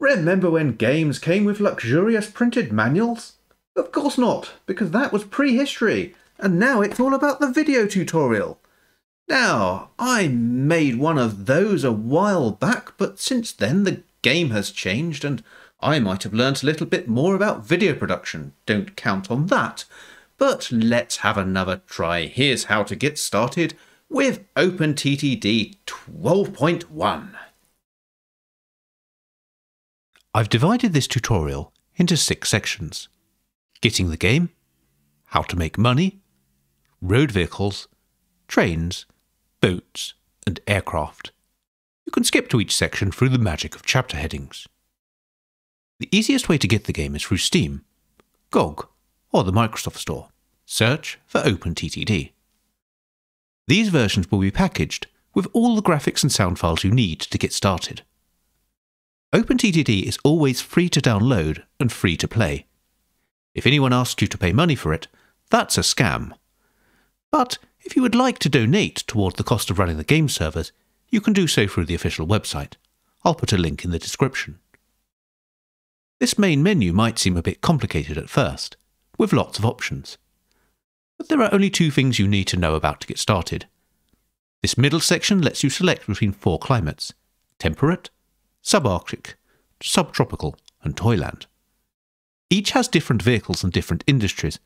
Remember when games came with luxurious printed manuals? Of course not, because that was prehistory, and now it's all about the video tutorial. Now, I made one of those a while back, but since then the game has changed and I might have learnt a little bit more about video production. Don't count on that. But let's have another try. Here's how to get started with OpenTTD 12.1. I've divided this tutorial into six sections. Getting the game, how to make money, road vehicles, trains, boats, and aircraft. You can skip to each section through the magic of chapter headings. The easiest way to get the game is through Steam, GOG, or the Microsoft Store. Search for OpenTTD. These versions will be packaged with all the graphics and sound files you need to get started. OpenTTD is always free to download and free to play. If anyone asks you to pay money for it, that's a scam. But if you would like to donate toward the cost of running the game servers, you can do so through the official website. I'll put a link in the description. This main menu might seem a bit complicated at first, with lots of options. But there are only two things you need to know about to get started. This middle section lets you select between four climates temperate, subarctic, subtropical, and toyland. Each has different vehicles and different industries,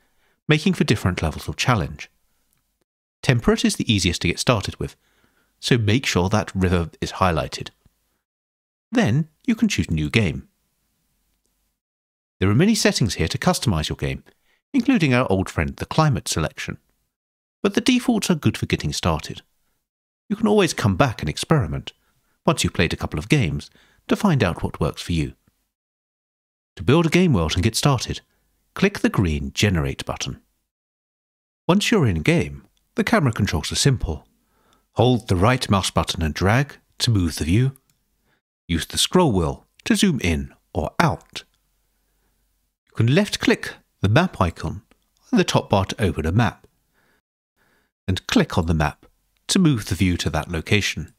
making for different levels of challenge. Temperate is the easiest to get started with, so make sure that river is highlighted. Then you can choose New Game. There are many settings here to customize your game, including our old friend the climate selection. But the defaults are good for getting started. You can always come back and experiment, once you've played a couple of games, to find out what works for you. To build a game world and get started, click the green Generate button. Once you're in game, the camera controls are simple. Hold the right mouse button and drag to move the view. Use the scroll wheel to zoom in or out. You can left click the map icon on the top bar to open a map, and click on the map to move the view to that location.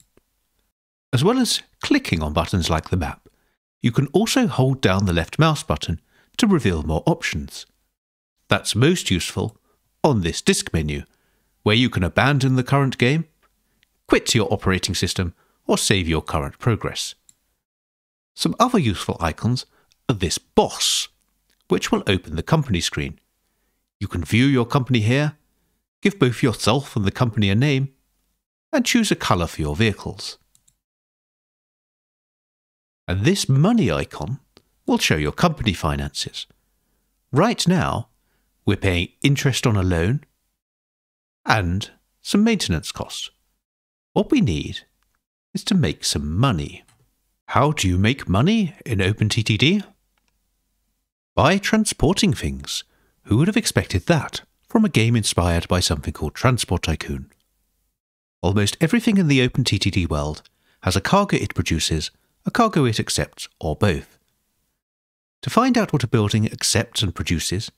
As well as clicking on buttons like the map, you can also hold down the left mouse button to reveal more options. That's most useful on this disk menu, where you can abandon the current game, quit your operating system, or save your current progress. Some other useful icons are this boss, which will open the company screen. You can view your company here, give both yourself and the company a name, and choose a colour for your vehicles. And this money icon will show your company finances. Right now, we're paying interest on a loan and some maintenance costs. What we need is to make some money. How do you make money in OpenTTD? By transporting things. Who would have expected that from a game inspired by something called Transport Tycoon? Almost everything in the OpenTTD world has a cargo it produces a cargo it accepts, or both. To find out what a building accepts and produces,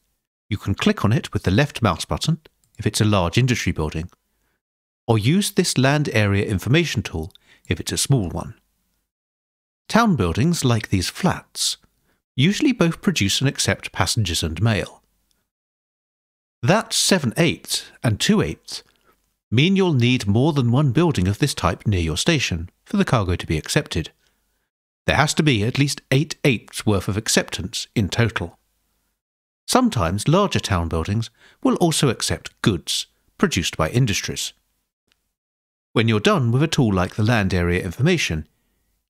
you can click on it with the left mouse button if it's a large industry building, or use this land area information tool if it's a small one. Town buildings, like these flats, usually both produce and accept passengers and mail. That 7 eighths and 2 eighths mean you'll need more than one building of this type near your station for the cargo to be accepted. There has to be at least 8 eighths worth of acceptance in total. Sometimes larger town buildings will also accept goods produced by industries. When you're done with a tool like the land area information,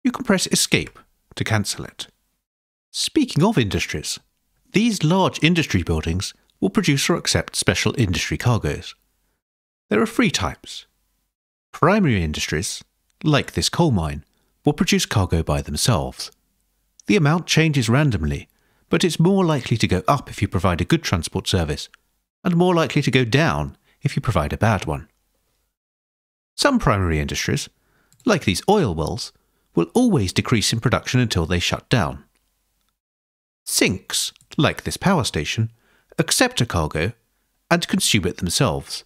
you can press Escape to cancel it. Speaking of industries, these large industry buildings will produce or accept special industry cargoes. There are three types. Primary industries, like this coal mine, will produce cargo by themselves. The amount changes randomly, but it's more likely to go up if you provide a good transport service, and more likely to go down if you provide a bad one. Some primary industries, like these oil wells, will always decrease in production until they shut down. Sinks, like this power station, accept a cargo and consume it themselves.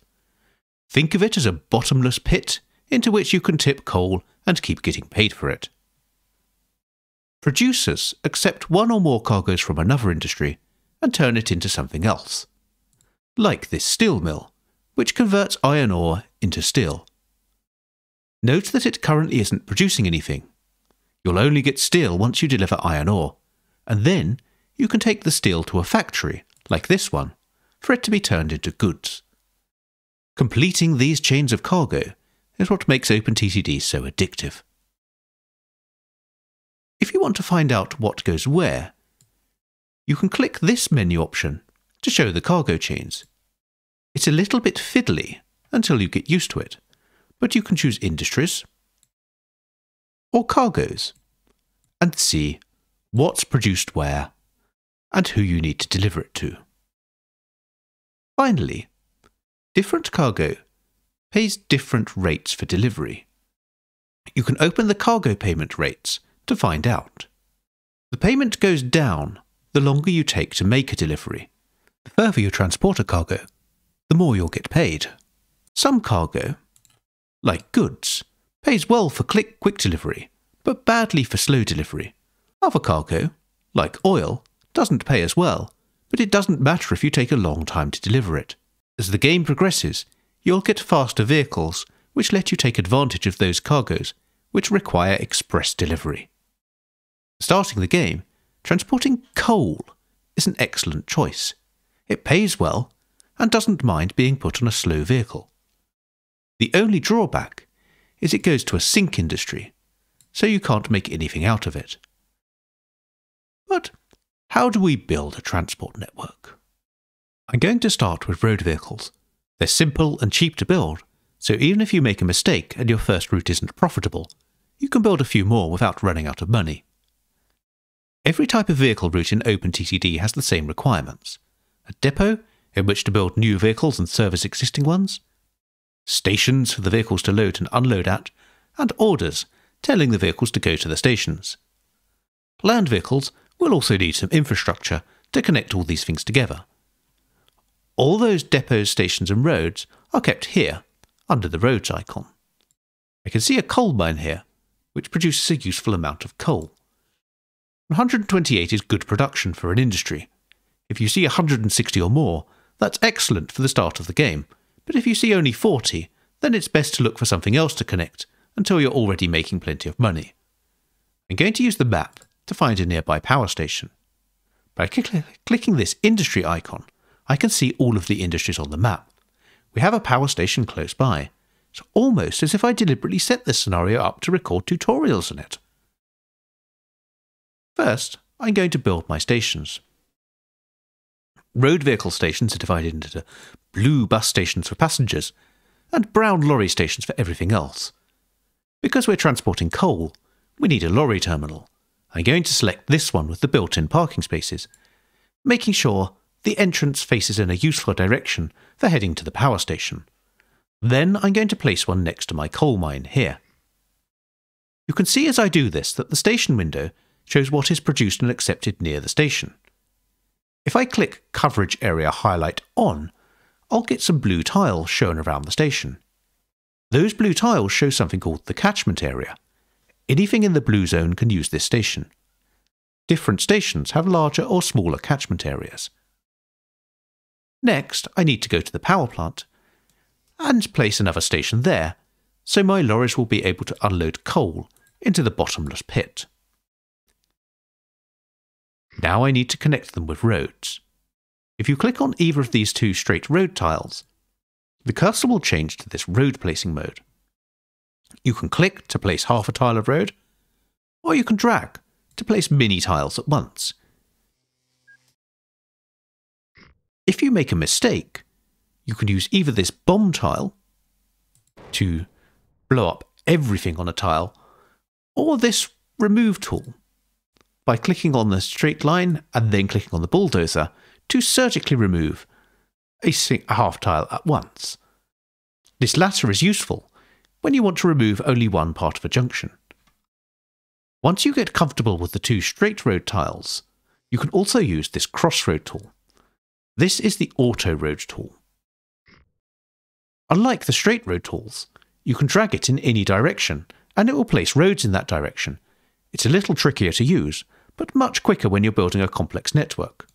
Think of it as a bottomless pit into which you can tip coal and keep getting paid for it. Producers accept one or more cargoes from another industry and turn it into something else. Like this steel mill, which converts iron ore into steel. Note that it currently isn't producing anything. You'll only get steel once you deliver iron ore, and then you can take the steel to a factory, like this one, for it to be turned into goods. Completing these chains of cargo is what makes OpenTTD so addictive. If you want to find out what goes where, you can click this menu option to show the cargo chains. It's a little bit fiddly until you get used to it, but you can choose industries or cargoes and see what's produced where and who you need to deliver it to. Finally, different cargo pays different rates for delivery. You can open the cargo payment rates to find out. The payment goes down the longer you take to make a delivery. The further you transport a cargo, the more you'll get paid. Some cargo, like goods, pays well for quick, quick delivery, but badly for slow delivery. Other cargo, like oil, doesn't pay as well, but it doesn't matter if you take a long time to deliver it. As the game progresses, you'll get faster vehicles, which let you take advantage of those cargoes which require express delivery. Starting the game, transporting coal is an excellent choice. It pays well and doesn't mind being put on a slow vehicle. The only drawback is it goes to a sink industry, so you can't make anything out of it. But how do we build a transport network? I'm going to start with road vehicles. They're simple and cheap to build, so even if you make a mistake and your first route isn't profitable, you can build a few more without running out of money. Every type of vehicle route in OpenTTD has the same requirements. A depot, in which to build new vehicles and service existing ones, stations for the vehicles to load and unload at, and orders telling the vehicles to go to the stations. Land vehicles will also need some infrastructure to connect all these things together. All those depots, stations, and roads are kept here, under the roads icon. I can see a coal mine here, which produces a useful amount of coal. 128 is good production for an industry. If you see 160 or more, that's excellent for the start of the game, but if you see only 40, then it's best to look for something else to connect until you're already making plenty of money. I'm going to use the map to find a nearby power station. By cl- clicking this industry icon, I can see all of the industries on the map. We have a power station close by. It's almost as if I deliberately set this scenario up to record tutorials on it. First, I'm going to build my stations. Road vehicle stations are divided into blue bus stations for passengers and brown lorry stations for everything else. Because we're transporting coal, we need a lorry terminal. I'm going to select this one with the built-in parking spaces, making sure the entrance faces in a useful direction for heading to the power station. Then I'm going to place one next to my coal mine here. You can see as I do this that the station window shows what is produced and accepted near the station. If I click Coverage Area Highlight On, I'll get some blue tiles shown around the station. Those blue tiles show something called the catchment area. Anything in the blue zone can use this station. Different stations have larger or smaller catchment areas. Next, I need to go to the power plant and place another station there, so my lorries will be able to unload coal into the bottomless pit. Now I need to connect them with roads. If you click on either of these two straight road tiles, the cursor will change to this road placing mode. You can click to place half a tile of road, or you can drag to place mini tiles at once. If you make a mistake, you can use either this bomb tile to blow up everything on a tile, or this remove tool by clicking on the straight line and then clicking on the bulldozer to surgically remove a, half tile at once. This latter is useful when you want to remove only one part of a junction. Once you get comfortable with the two straight road tiles, you can also use this crossroad tool. This is the auto road tool. Unlike the straight road tools, you can drag it in any direction and it will place roads in that direction It's a little trickier to use, but much quicker when you're building a complex network.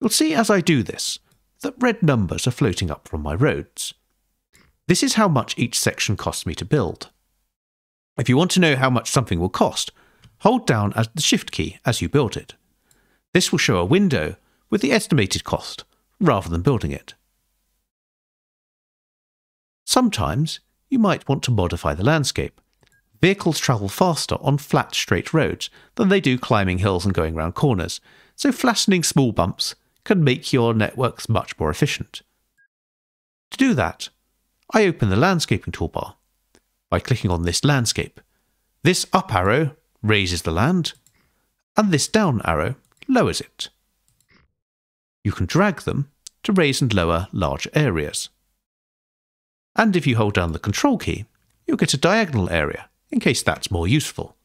You'll see as I do this that red numbers are floating up from my roads. This is how much each section costs me to build. If you want to know how much something will cost, hold down the Shift key as you build it. This will show a window with the estimated cost rather than building it. Sometimes you might want to modify the landscape. Vehicles travel faster on flat, straight roads than they do climbing hills and going round corners, so flattening small bumps can make your networks much more efficient. To do that, I open the landscaping toolbar by clicking on this landscape. This up arrow raises the land, and this down arrow lowers it. You can drag them to raise and lower large areas. And if you hold down the control key, you'll get a diagonal area in case that's more useful.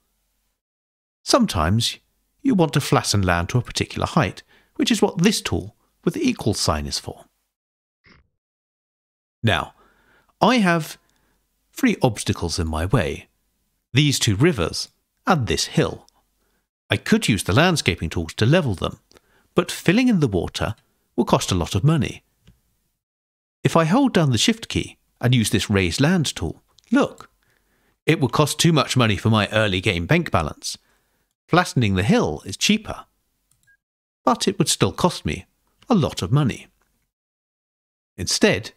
Sometimes you want to flatten land to a particular height, which is what this tool with the equal sign is for. Now, I have three obstacles in my way these two rivers and this hill. I could use the landscaping tools to level them, but filling in the water will cost a lot of money. If I hold down the Shift key and use this raised land tool, look, it will cost too much money for my early game bank balance. Flattening the hill is cheaper, but it would still cost me a lot of money. Instead,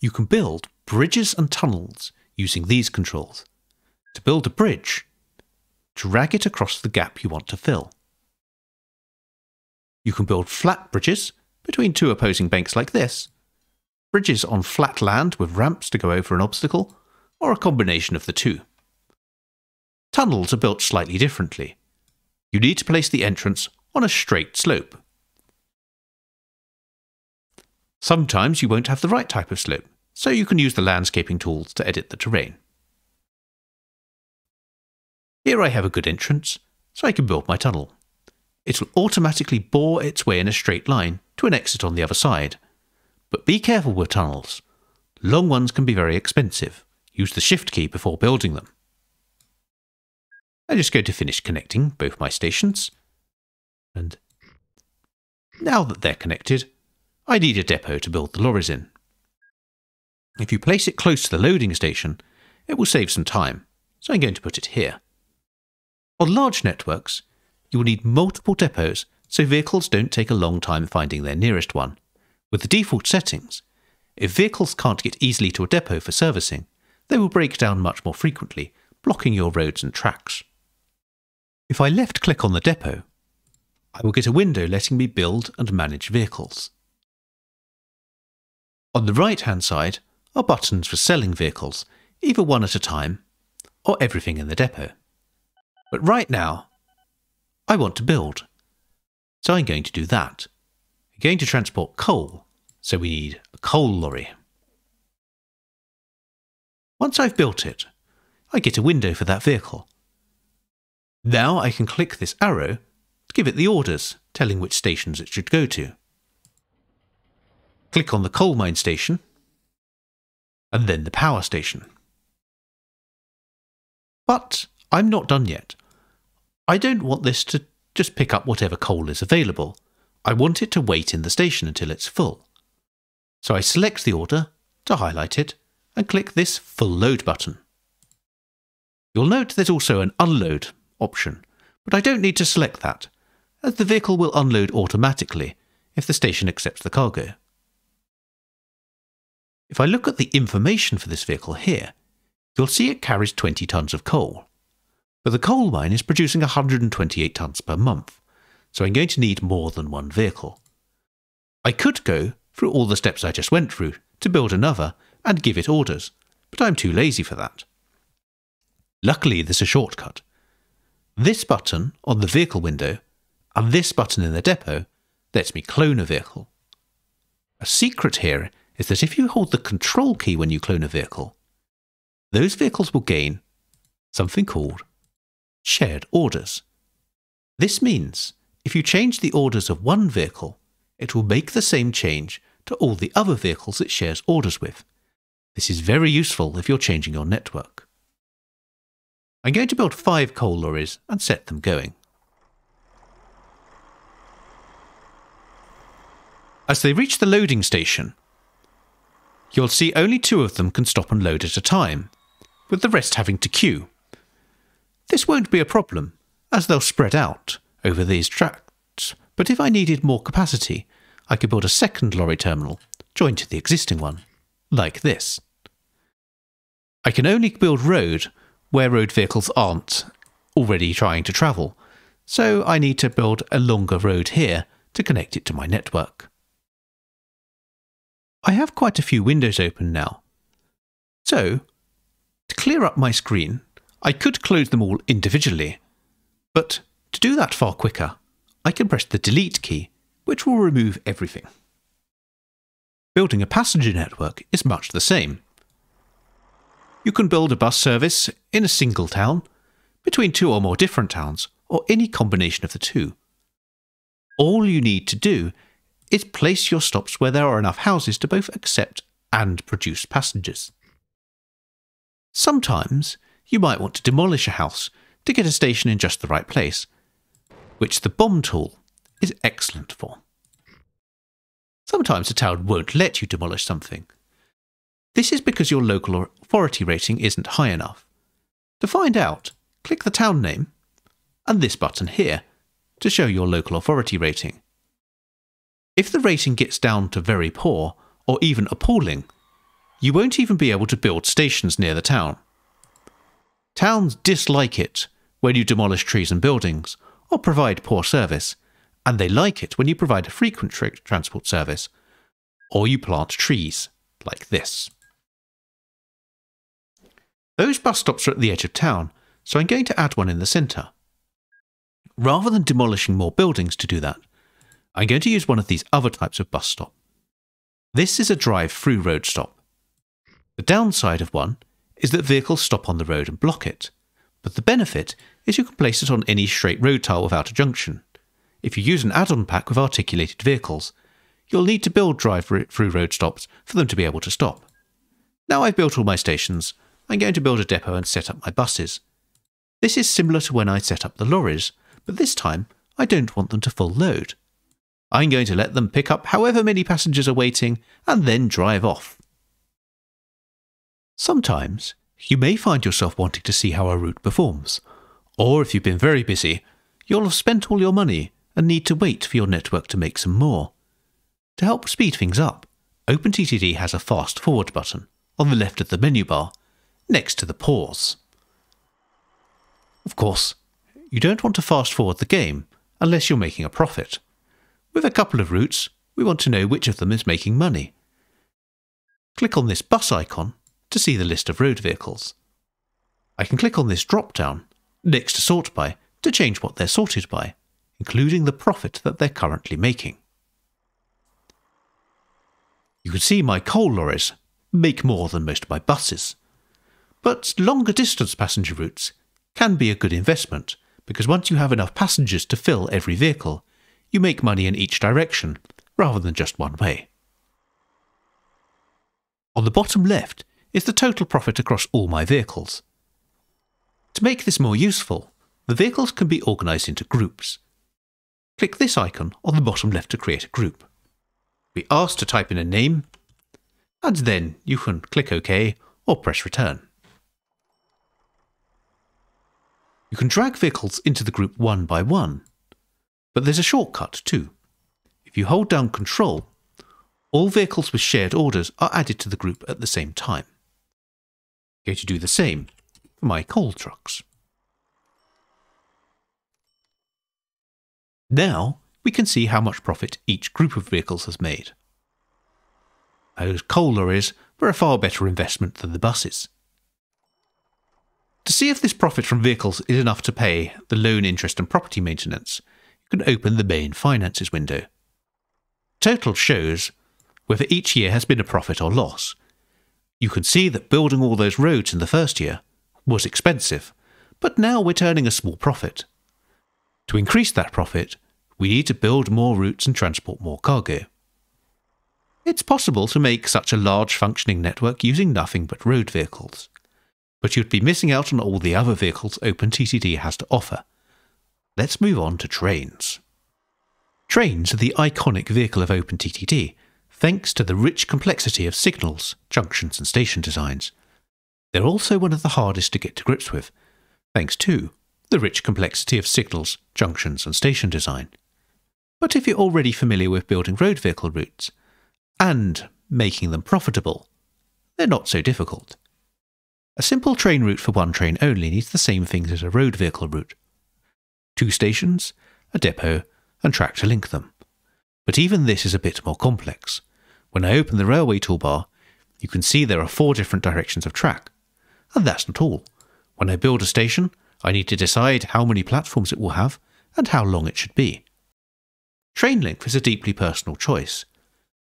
you can build bridges and tunnels using these controls. To build a bridge, drag it across the gap you want to fill. You can build flat bridges between two opposing banks like this, bridges on flat land with ramps to go over an obstacle, or a combination of the two. Tunnels are built slightly differently. You need to place the entrance on a straight slope. Sometimes you won't have the right type of slope, so you can use the landscaping tools to edit the terrain. Here I have a good entrance, so I can build my tunnel. It will automatically bore its way in a straight line to an exit on the other side. But be careful with tunnels. Long ones can be very expensive. Use the Shift key before building them. I'm just going to finish connecting both my stations. And now that they're connected, I need a depot to build the lorries in. If you place it close to the loading station, it will save some time, so I'm going to put it here. On large networks, you will need multiple depots so vehicles don't take a long time finding their nearest one. With the default settings, if vehicles can't get easily to a depot for servicing, they will break down much more frequently, blocking your roads and tracks. If I left click on the depot, I will get a window letting me build and manage vehicles. On the right hand side are buttons for selling vehicles, either one at a time or everything in the depot. But right now, I want to build. So I'm going to do that. I'm going to transport coal, so we need a coal lorry. Once I've built it, I get a window for that vehicle. Now I can click this arrow to give it the orders, telling which stations it should go to. Click on the coal mine station, and then the power station. But I'm not done yet. I don't want this to just pick up whatever coal is available. I want it to wait in the station until it's full. So I select the order to highlight it and click this Full Load button. You'll note there's also an Unload option, but I don't need to select that, as the vehicle will unload automatically if the station accepts the cargo. If I look at the information for this vehicle here, you'll see it carries 20 tonnes of coal. But the coal mine is producing 128 tonnes per month, so I'm going to need more than one vehicle. I could go through all the steps I just went through to build another and give it orders, but I'm too lazy for that. Luckily, there's a shortcut. This button on the vehicle window and this button in the depot lets me clone a vehicle. A secret here is that if you hold the control key when you clone a vehicle, those vehicles will gain something called shared orders. This means if you change the orders of one vehicle, it will make the same change to all the other vehicles it shares orders with. This is very useful if you're changing your network. I'm going to build five coal lorries and set them going. As they reach the loading station, you'll see only two of them can stop and load at a time, with the rest having to queue. This won't be a problem, as they'll spread out over these tracts, but if I needed more capacity, I could build a second lorry terminal joined to the existing one, like this. I can only build road where road vehicles aren't already trying to travel, so I need to build a longer road here to connect it to my network. I have quite a few windows open now. So, to clear up my screen, I could close them all individually, but to do that far quicker, I can press the delete key, which will remove everything. Building a passenger network is much the same. You can build a bus service in a single town, between two or more different towns, or any combination of the two. All you need to do is place your stops where there are enough houses to both accept and produce passengers. Sometimes you might want to demolish a house to get a station in just the right place, which the bomb tool is excellent for. Sometimes a town won't let you demolish something. This is because your local authority rating isn't high enough. To find out, click the town name and this button here to show your local authority rating. If the rating gets down to very poor or even appalling, you won't even be able to build stations near the town. Towns dislike it when you demolish trees and buildings or provide poor service, and they like it when you provide a frequent tra- transport service or you plant trees like this. Those bus stops are at the edge of town, so I'm going to add one in the centre. Rather than demolishing more buildings to do that, I'm going to use one of these other types of bus stop. This is a drive-through road stop. The downside of one is that vehicles stop on the road and block it, but the benefit is you can place it on any straight road tile without a junction. If you use an add-on pack with articulated vehicles, you'll need to build drive-through road stops for them to be able to stop. Now I've built all my stations, I'm going to build a depot and set up my buses. This is similar to when I set up the lorries, but this time I don't want them to full load. I'm going to let them pick up however many passengers are waiting and then drive off. Sometimes you may find yourself wanting to see how a route performs, or if you've been very busy, you'll have spent all your money and need to wait for your network to make some more. To help speed things up, OpenTTD has a fast forward button on the left of the menu bar, next to the pause. Of course, you don't want to fast forward the game unless you're making a profit. With a couple of routes, we want to know which of them is making money. Click on this bus icon to see the list of road vehicles. I can click on this drop down next to sort by to change what they're sorted by, including the profit that they're currently making. You can see my coal lorries make more than most of my buses. But longer distance passenger routes can be a good investment because once you have enough passengers to fill every vehicle, you make money in each direction rather than just one way. On the bottom left is the total profit across all my vehicles. To make this more useful, the vehicles can be organised into groups. Click this icon on the bottom left to create a group. Be asked to type in a name, and then you can click OK or press return. You can drag vehicles into the group one by one, but there's a shortcut too. If you hold down Control, all vehicles with shared orders are added to the group at the same time. Going to do the same for my coal trucks. Now we can see how much profit each group of vehicles has made. Those coal lorries were a far better investment than the buses. To see if this profit from vehicles is enough to pay the loan interest and property maintenance, you can open the main finances window. Total shows whether each year has been a profit or loss. You can see that building all those roads in the first year was expensive, but now we're turning a small profit. To increase that profit, we need to build more routes and transport more cargo. It's possible to make such a large functioning network using nothing but road vehicles but you'd be missing out on all the other vehicles OpenTTD has to offer. Let's move on to trains. Trains are the iconic vehicle of OpenTTD, thanks to the rich complexity of signals, junctions, and station designs. They're also one of the hardest to get to grips with, thanks to the rich complexity of signals, junctions, and station design. But if you're already familiar with building road vehicle routes and making them profitable, they're not so difficult. A simple train route for one train only needs the same things as a road vehicle route two stations, a depot, and track to link them. But even this is a bit more complex. When I open the railway toolbar, you can see there are four different directions of track. And that's not all. When I build a station, I need to decide how many platforms it will have and how long it should be. Train length is a deeply personal choice.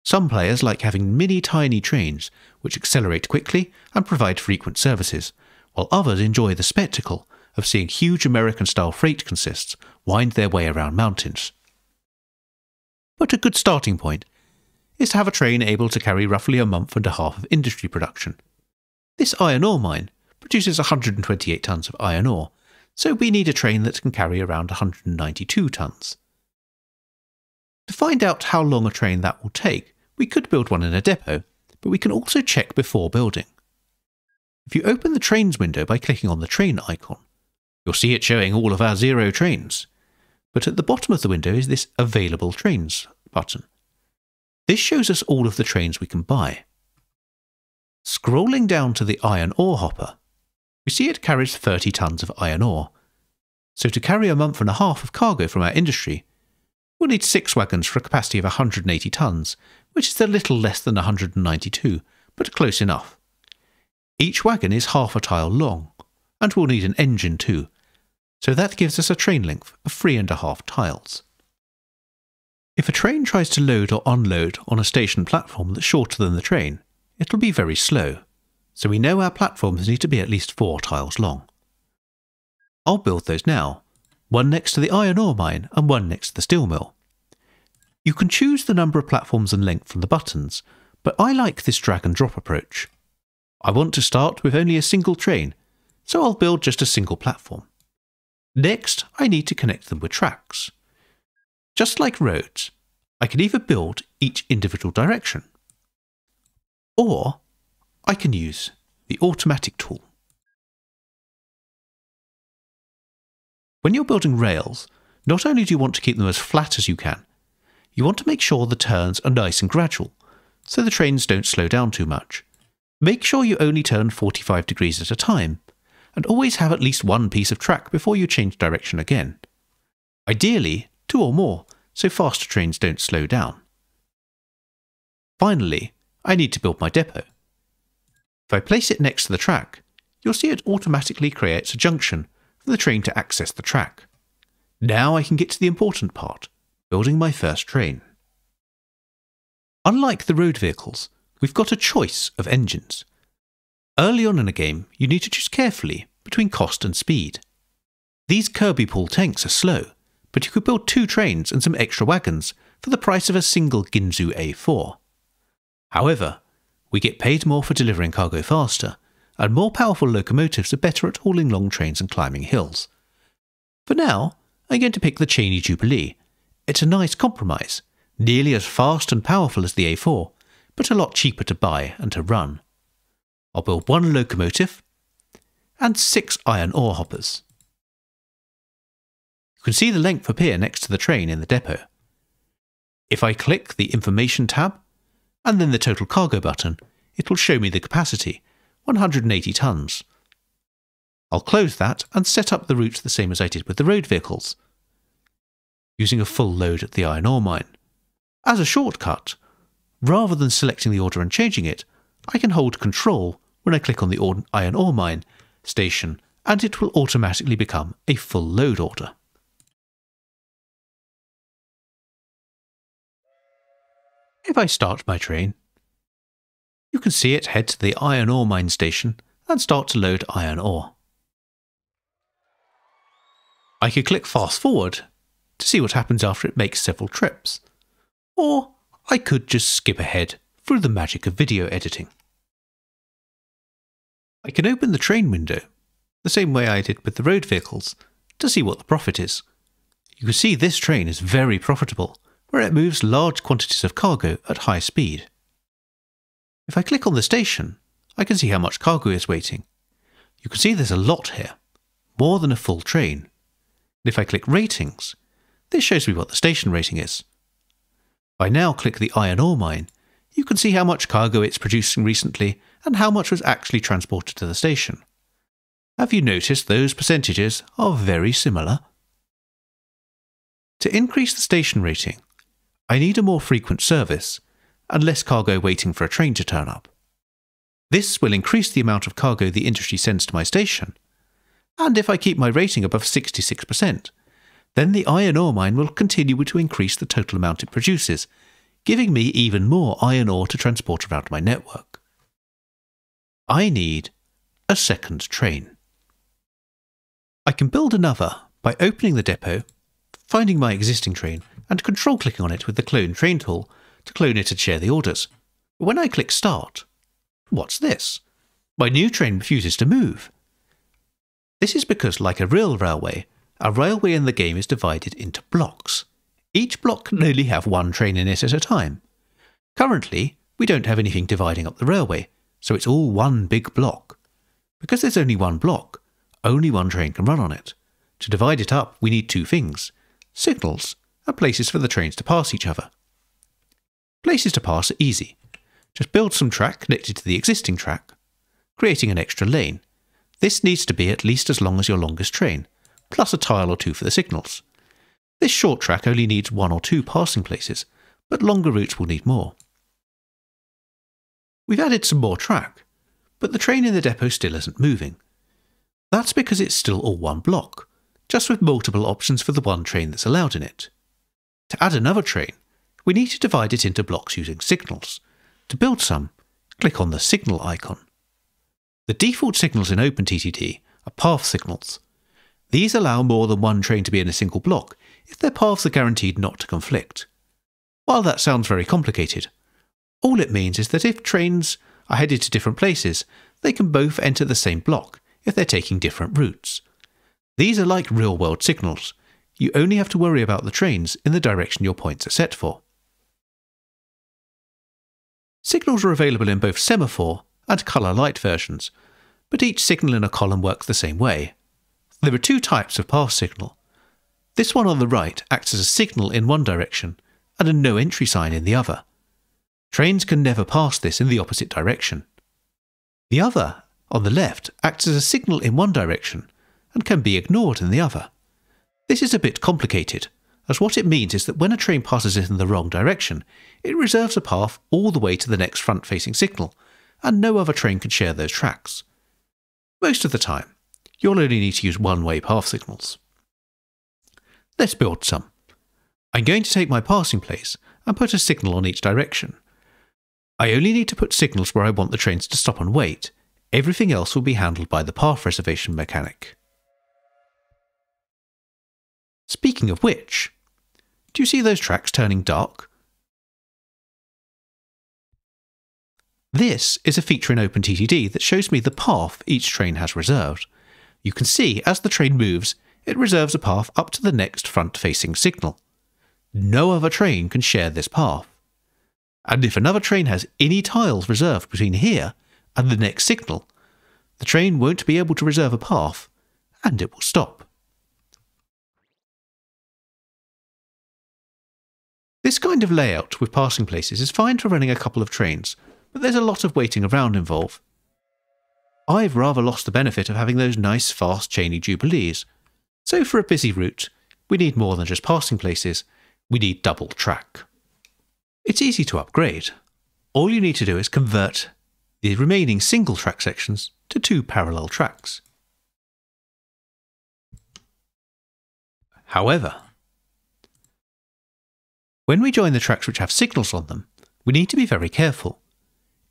Some players like having mini tiny trains which accelerate quickly and provide frequent services, while others enjoy the spectacle of seeing huge American style freight consists wind their way around mountains. But a good starting point is to have a train able to carry roughly a month and a half of industry production. This iron ore mine produces 128 tons of iron ore, so we need a train that can carry around 192 tons. To find out how long a train that will take, we could build one in a depot, but we can also check before building. If you open the trains window by clicking on the train icon, you'll see it showing all of our zero trains. But at the bottom of the window is this Available Trains button. This shows us all of the trains we can buy. Scrolling down to the iron ore hopper, we see it carries 30 tons of iron ore. So to carry a month and a half of cargo from our industry, we'll need six wagons for a capacity of 180 tons, which is a little less than 192, but close enough. Each wagon is half a tile long, and we'll need an engine too, so that gives us a train length of three and a half tiles. If a train tries to load or unload on a station platform that's shorter than the train, it'll be very slow, so we know our platforms need to be at least four tiles long. I'll build those now, one next to the iron ore mine and one next to the steel mill. You can choose the number of platforms and length from the buttons, but I like this drag and drop approach. I want to start with only a single train, so I'll build just a single platform. Next, I need to connect them with tracks. Just like roads, I can either build each individual direction, or I can use the automatic tool. When you're building rails, not only do you want to keep them as flat as you can, you want to make sure the turns are nice and gradual, so the trains don't slow down too much. Make sure you only turn 45 degrees at a time, and always have at least one piece of track before you change direction again. Ideally, two or more, so faster trains don't slow down. Finally, I need to build my depot. If I place it next to the track, you'll see it automatically creates a junction for the train to access the track. Now I can get to the important part, building my first train. Unlike the road vehicles, we've got a choice of engines. Early on in a game, you need to choose carefully between cost and speed. These Kirby Paul tanks are slow, but you could build two trains and some extra wagons for the price of a single Ginzu A4. However, we get paid more for delivering cargo faster, and more powerful locomotives are better at hauling long trains and climbing hills. For now, I'm going to pick the Chaney Jubilee. It's a nice compromise, nearly as fast and powerful as the A4, but a lot cheaper to buy and to run. I'll build one locomotive and six iron ore hoppers. You can see the length appear next to the train in the depot. If I click the Information tab, and then the total cargo button, it will show me the capacity, 180 tons. I'll close that and set up the route the same as I did with the road vehicles, using a full load at the iron ore mine. As a shortcut, rather than selecting the order and changing it, I can hold Control when I click on the iron ore mine station and it will automatically become a full load order. If I start my train, you can see it head to the iron ore mine station and start to load iron ore. I could click fast forward to see what happens after it makes several trips, or I could just skip ahead through the magic of video editing. I can open the train window, the same way I did with the road vehicles, to see what the profit is. You can see this train is very profitable, where it moves large quantities of cargo at high speed. If I click on the station, I can see how much cargo is waiting. You can see there's a lot here, more than a full train. And if I click ratings, this shows me what the station rating is. If I now click the iron ore mine, you can see how much cargo it's producing recently and how much was actually transported to the station. Have you noticed those percentages are very similar? To increase the station rating, I need a more frequent service and less cargo waiting for a train to turn up. This will increase the amount of cargo the industry sends to my station. And if I keep my rating above 66%, then the iron ore mine will continue to increase the total amount it produces, giving me even more iron ore to transport around my network. I need a second train. I can build another by opening the depot, finding my existing train, and control clicking on it with the clone train tool to clone it and share the orders. When I click start, what's this? My new train refuses to move. This is because, like a real railway, a railway in the game is divided into blocks. Each block can only have one train in it at a time. Currently, we don't have anything dividing up the railway, so it's all one big block. Because there's only one block, only one train can run on it. To divide it up, we need two things signals and places for the trains to pass each other. Places to pass are easy. Just build some track connected to the existing track, creating an extra lane. This needs to be at least as long as your longest train, plus a tile or two for the signals. This short track only needs one or two passing places, but longer routes will need more. We've added some more track, but the train in the depot still isn't moving. That's because it's still all one block, just with multiple options for the one train that's allowed in it. To add another train, we need to divide it into blocks using signals. To build some, click on the signal icon. The default signals in OpenTTD are path signals. These allow more than one train to be in a single block if their paths are guaranteed not to conflict. While that sounds very complicated, all it means is that if trains are headed to different places, they can both enter the same block if they're taking different routes. These are like real world signals, you only have to worry about the trains in the direction your points are set for. Signals are available in both semaphore and colour light versions, but each signal in a column works the same way. There are two types of path signal. This one on the right acts as a signal in one direction and a no entry sign in the other. Trains can never pass this in the opposite direction. The other, on the left, acts as a signal in one direction and can be ignored in the other. This is a bit complicated, as what it means is that when a train passes it in the wrong direction, it reserves a path all the way to the next front facing signal, and no other train can share those tracks. Most of the time, you'll only need to use one way path signals. Let's build some. I'm going to take my passing place and put a signal on each direction. I only need to put signals where I want the trains to stop and wait. Everything else will be handled by the path reservation mechanic. Speaking of which, do you see those tracks turning dark? This is a feature in OpenTTD that shows me the path each train has reserved. You can see as the train moves, it reserves a path up to the next front facing signal. No other train can share this path. And if another train has any tiles reserved between here and the next signal, the train won't be able to reserve a path and it will stop. This kind of layout with passing places is fine for running a couple of trains, but there's a lot of waiting around involved. I've rather lost the benefit of having those nice, fast, Chaney jubilees. So for a busy route, we need more than just passing places, we need double track. It's easy to upgrade. All you need to do is convert the remaining single track sections to two parallel tracks. However, when we join the tracks which have signals on them, we need to be very careful.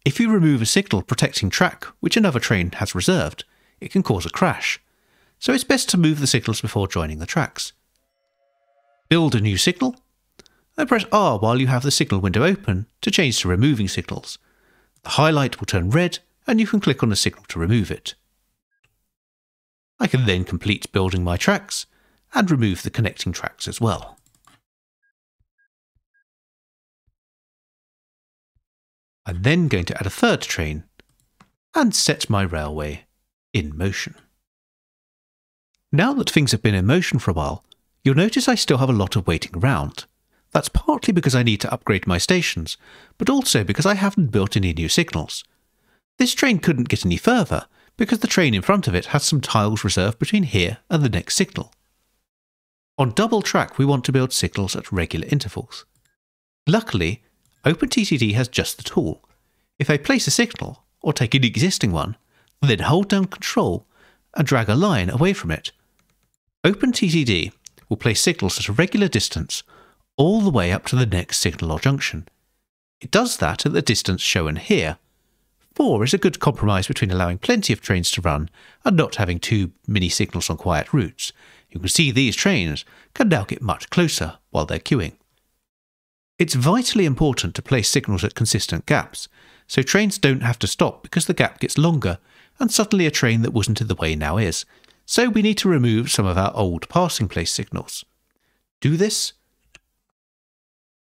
If you remove a signal protecting track which another train has reserved, it can cause a crash, so it's best to move the signals before joining the tracks. Build a new signal, and press R while you have the signal window open to change to removing signals. The highlight will turn red and you can click on the signal to remove it. I can then complete building my tracks and remove the connecting tracks as well. I'm then going to add a third train and set my railway in motion. Now that things have been in motion for a while, you'll notice I still have a lot of waiting around. That's partly because I need to upgrade my stations, but also because I haven't built any new signals. This train couldn't get any further because the train in front of it has some tiles reserved between here and the next signal. On double track, we want to build signals at regular intervals. Luckily, OpenTTD has just the tool. If I place a signal, or take an existing one, then hold down Control and drag a line away from it, OpenTTD will place signals at a regular distance all the way up to the next signal or junction. It does that at the distance shown here. 4 is a good compromise between allowing plenty of trains to run and not having too many signals on quiet routes. You can see these trains can now get much closer while they're queuing. It's vitally important to place signals at consistent gaps, so trains don't have to stop because the gap gets longer and suddenly a train that wasn't in the way now is. So we need to remove some of our old passing place signals. Do this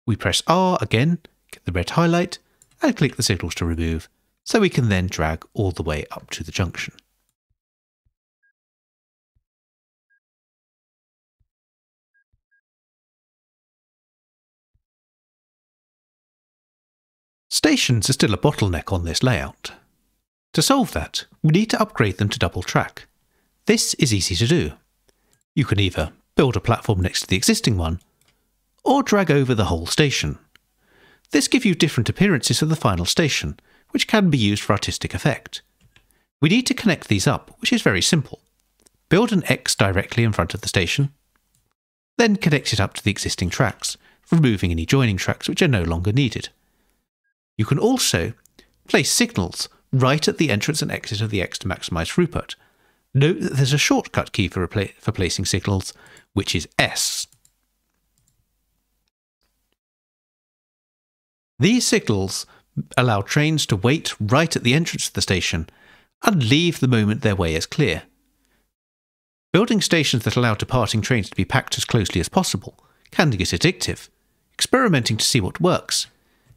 we press R again, get the red highlight, and click the signals to remove, so we can then drag all the way up to the junction. Stations are still a bottleneck on this layout. To solve that, we need to upgrade them to double track. This is easy to do. You can either build a platform next to the existing one, or drag over the whole station. This gives you different appearances of the final station, which can be used for artistic effect. We need to connect these up, which is very simple. Build an X directly in front of the station, then connect it up to the existing tracks, removing any joining tracks which are no longer needed. You can also place signals right at the entrance and exit of the X to maximize throughput. Note that there's a shortcut key for, for placing signals, which is S. These signals allow trains to wait right at the entrance to the station and leave the moment their way is clear. Building stations that allow departing trains to be packed as closely as possible can get addictive. Experimenting to see what works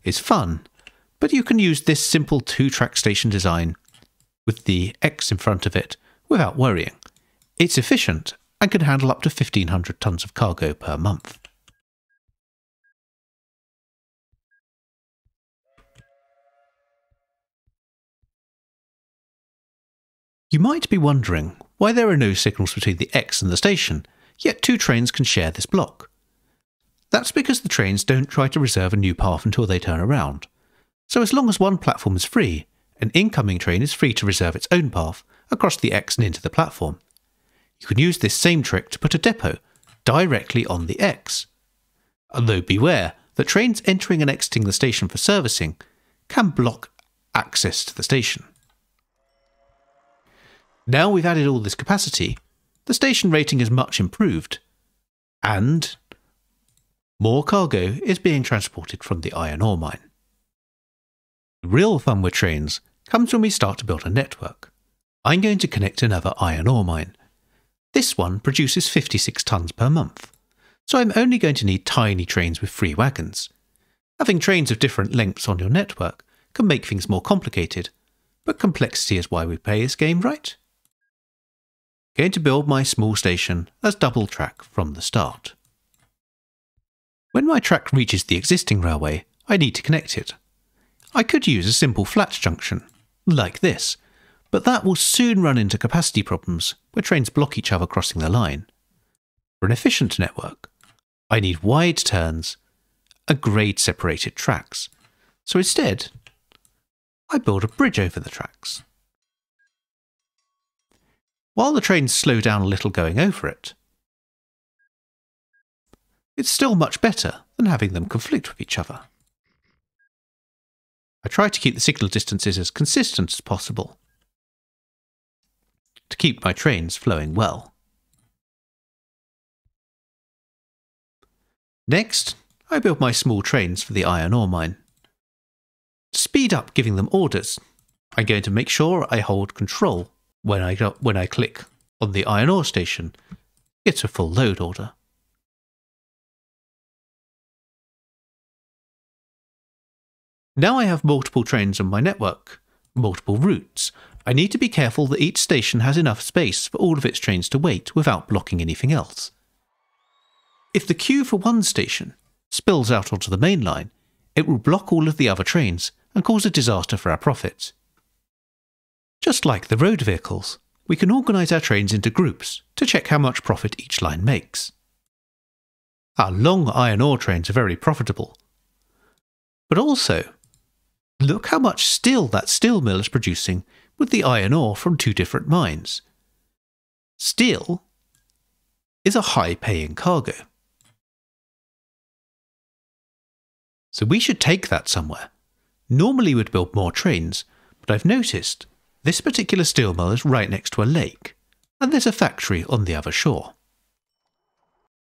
is fun, but you can use this simple two track station design with the X in front of it without worrying. It's efficient and can handle up to 1500 tons of cargo per month. You might be wondering why there are no signals between the X and the station, yet two trains can share this block. That's because the trains don't try to reserve a new path until they turn around. So as long as one platform is free, an incoming train is free to reserve its own path across the X and into the platform. You can use this same trick to put a depot directly on the X. Although beware that trains entering and exiting the station for servicing can block access to the station. Now we've added all this capacity, the station rating is much improved, and more cargo is being transported from the iron ore mine. The real fun with trains comes when we start to build a network. I'm going to connect another iron ore mine. This one produces 56 tonnes per month, so I'm only going to need tiny trains with free wagons. Having trains of different lengths on your network can make things more complicated, but complexity is why we play this game, right? Going to build my small station as double track from the start. When my track reaches the existing railway, I need to connect it. I could use a simple flat junction, like this, but that will soon run into capacity problems where trains block each other crossing the line. For an efficient network, I need wide turns and grade separated tracks. So instead, I build a bridge over the tracks. While the trains slow down a little going over it, it's still much better than having them conflict with each other. I try to keep the signal distances as consistent as possible to keep my trains flowing well. Next, I build my small trains for the iron ore mine. To speed up giving them orders, I'm going to make sure I hold control when I, when I click on the iron ore station. It's a full load order. Now I have multiple trains on my network, multiple routes. I need to be careful that each station has enough space for all of its trains to wait without blocking anything else. If the queue for one station spills out onto the main line, it will block all of the other trains and cause a disaster for our profits. Just like the road vehicles, we can organise our trains into groups to check how much profit each line makes. Our long iron ore trains are very profitable. But also, Look how much steel that steel mill is producing with the iron ore from two different mines. Steel is a high paying cargo. So we should take that somewhere. Normally we'd build more trains, but I've noticed this particular steel mill is right next to a lake, and there's a factory on the other shore.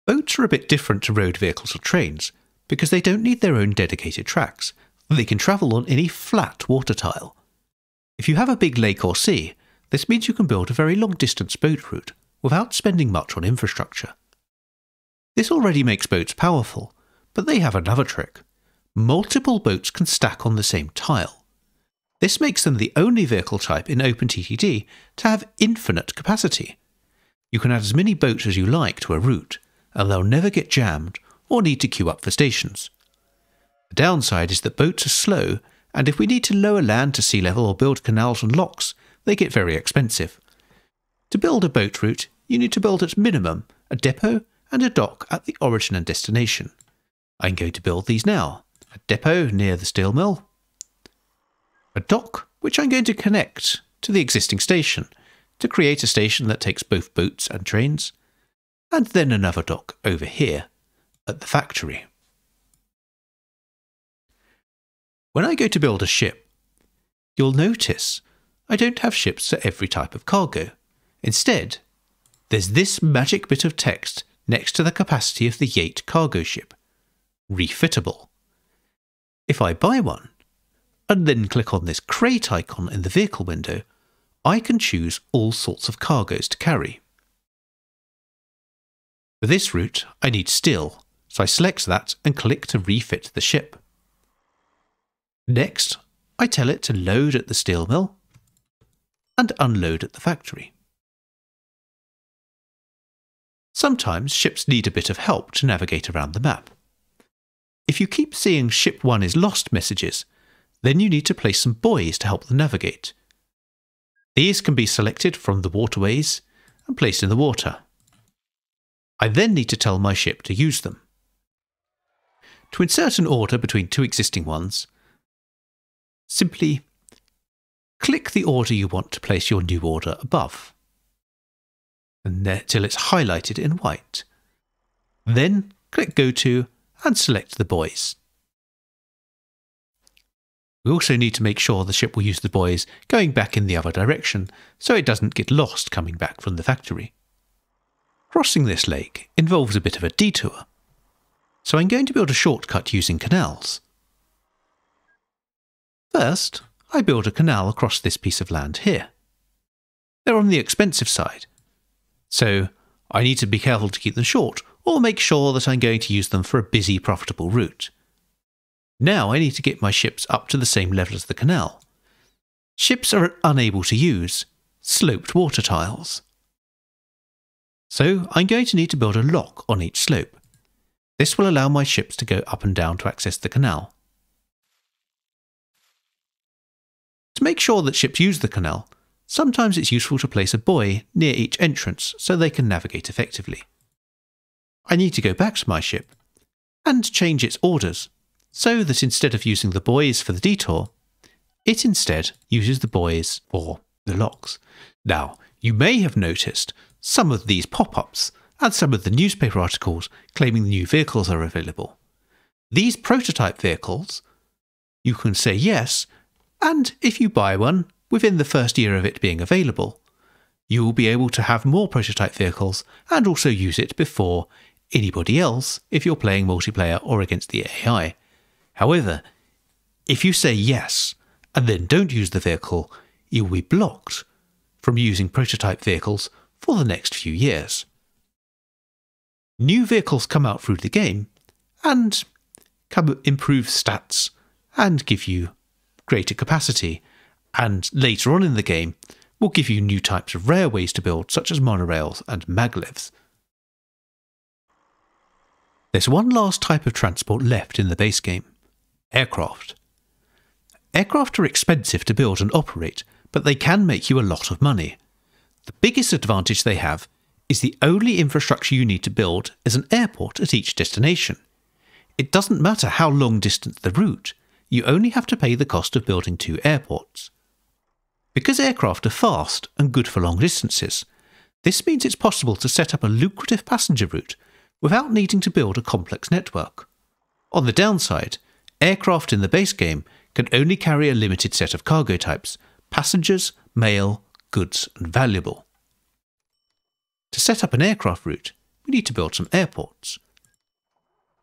Boats are a bit different to road vehicles or trains because they don't need their own dedicated tracks they can travel on any flat water tile. If you have a big lake or sea, this means you can build a very long distance boat route without spending much on infrastructure. This already makes boats powerful, but they have another trick. Multiple boats can stack on the same tile. This makes them the only vehicle type in OpenTTD to have infinite capacity. You can add as many boats as you like to a route, and they'll never get jammed or need to queue up for stations. The downside is that boats are slow, and if we need to lower land to sea level or build canals and locks, they get very expensive. To build a boat route, you need to build at minimum a depot and a dock at the origin and destination. I'm going to build these now. A depot near the steel mill, a dock which I'm going to connect to the existing station to create a station that takes both boats and trains, and then another dock over here at the factory. When I go to build a ship, you'll notice I don't have ships for every type of cargo. Instead, there's this magic bit of text next to the capacity of the Yate cargo ship refittable. If I buy one, and then click on this crate icon in the vehicle window, I can choose all sorts of cargoes to carry. For this route, I need steel, so I select that and click to refit the ship. Next, I tell it to load at the steel mill and unload at the factory. Sometimes ships need a bit of help to navigate around the map. If you keep seeing ship 1 is lost messages, then you need to place some buoys to help them navigate. These can be selected from the waterways and placed in the water. I then need to tell my ship to use them. To insert an order between two existing ones, simply click the order you want to place your new order above until it's highlighted in white. Then click Go To and select the buoys. We also need to make sure the ship will use the buoys going back in the other direction so it doesn't get lost coming back from the factory. Crossing this lake involves a bit of a detour, so I'm going to build a shortcut using canals. First, I build a canal across this piece of land here. They're on the expensive side, so I need to be careful to keep them short or make sure that I'm going to use them for a busy, profitable route. Now I need to get my ships up to the same level as the canal. Ships are unable to use sloped water tiles. So I'm going to need to build a lock on each slope. This will allow my ships to go up and down to access the canal. To make sure that ships use the canal, sometimes it's useful to place a buoy near each entrance so they can navigate effectively. I need to go back to my ship and change its orders so that instead of using the buoys for the detour, it instead uses the buoys for the locks. Now, you may have noticed some of these pop ups and some of the newspaper articles claiming the new vehicles are available. These prototype vehicles, you can say yes and if you buy one within the first year of it being available, you will be able to have more prototype vehicles and also use it before anybody else if you're playing multiplayer or against the AI. However, if you say yes and then don't use the vehicle, you will be blocked from using prototype vehicles for the next few years. New vehicles come out through the game and can improve stats and give you greater capacity, and later on in the game will give you new types of railways to build, such as monorails and maglevs. There's one last type of transport left in the base game aircraft. Aircraft are expensive to build and operate, but they can make you a lot of money. The biggest advantage they have is the only infrastructure you need to build is an airport at each destination. It doesn't matter how long distance the route, you only have to pay the cost of building two airports. Because aircraft are fast and good for long distances, this means it's possible to set up a lucrative passenger route without needing to build a complex network. On the downside, aircraft in the base game can only carry a limited set of cargo types passengers, mail, goods, and valuable. To set up an aircraft route, we need to build some airports.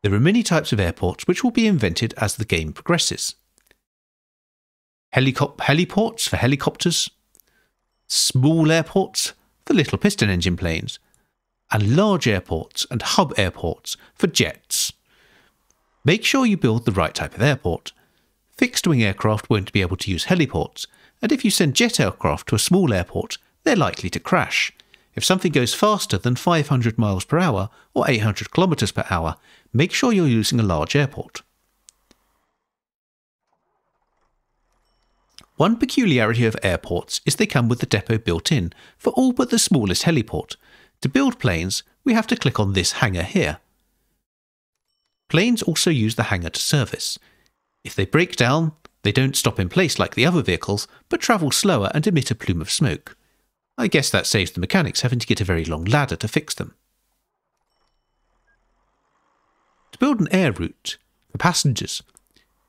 There are many types of airports which will be invented as the game progresses. Helicop- heliports for helicopters, small airports for little piston engine planes, and large airports and hub airports for jets. Make sure you build the right type of airport. Fixed wing aircraft won't be able to use heliports, and if you send jet aircraft to a small airport, they're likely to crash. If something goes faster than 500 miles per hour or 800 kilometers per hour, make sure you're using a large airport. One peculiarity of airports is they come with the depot built in for all but the smallest heliport. To build planes, we have to click on this hangar here. Planes also use the hangar to service. If they break down, they don't stop in place like the other vehicles, but travel slower and emit a plume of smoke. I guess that saves the mechanics having to get a very long ladder to fix them. To build an air route for passengers,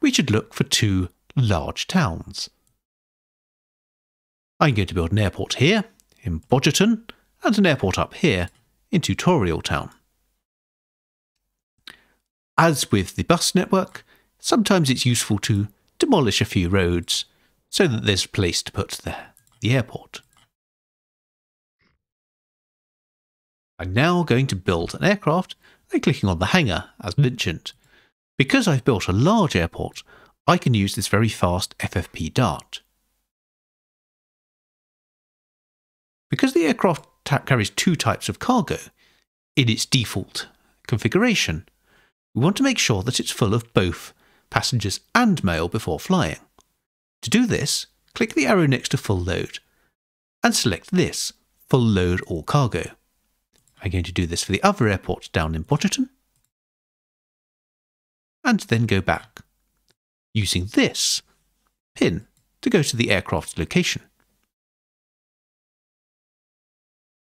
we should look for two large towns. I'm going to build an airport here, in Bodgerton, and an airport up here, in Tutorial Town. As with the bus network, sometimes it's useful to demolish a few roads so that there's a place to put the, the airport. I'm now going to build an aircraft by clicking on the hangar, as hmm. mentioned. Because I've built a large airport, I can use this very fast FFP Dart. Because the aircraft carries two types of cargo in its default configuration, we want to make sure that it's full of both passengers and mail before flying. To do this, click the arrow next to full load and select this, full load all cargo. I'm going to do this for the other airport down in Bodgerton and then go back using this pin to go to the aircraft's location.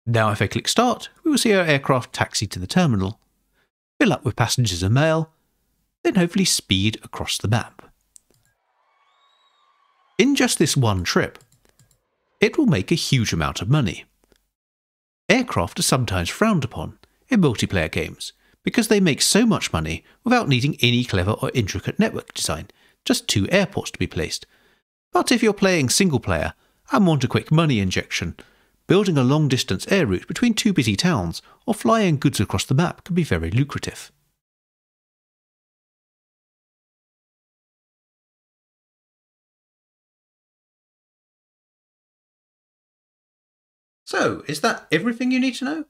Now if I click start, we will see our aircraft taxi to the terminal, fill up with passengers and mail, then hopefully speed across the map. In just this one trip, it will make a huge amount of money. Aircraft are sometimes frowned upon in multiplayer games because they make so much money without needing any clever or intricate network design, just two airports to be placed. But if you're playing single player and want a quick money injection, building a long distance air route between two busy towns or flying goods across the map can be very lucrative. So, is that everything you need to know?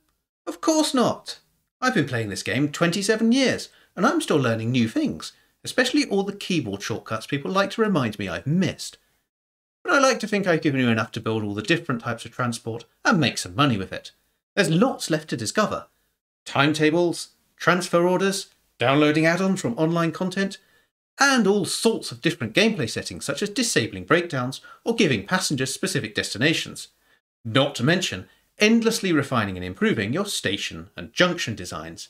Of course not! I've been playing this game 27 years, and I'm still learning new things, especially all the keyboard shortcuts people like to remind me I've missed but I like to think I've given you enough to build all the different types of transport and make some money with it. There's lots left to discover timetables, transfer orders, downloading add ons from online content, and all sorts of different gameplay settings such as disabling breakdowns or giving passengers specific destinations. Not to mention endlessly refining and improving your station and junction designs.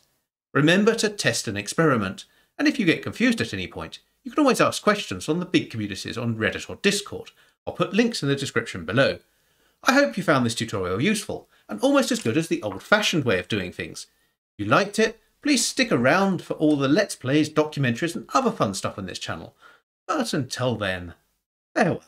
Remember to test and experiment, and if you get confused at any point, you can always ask questions on the big communities on Reddit or Discord, I'll put links in the description below. I hope you found this tutorial useful and almost as good as the old fashioned way of doing things. If you liked it, please stick around for all the Let's Plays, documentaries and other fun stuff on this channel. But until then, Farewell.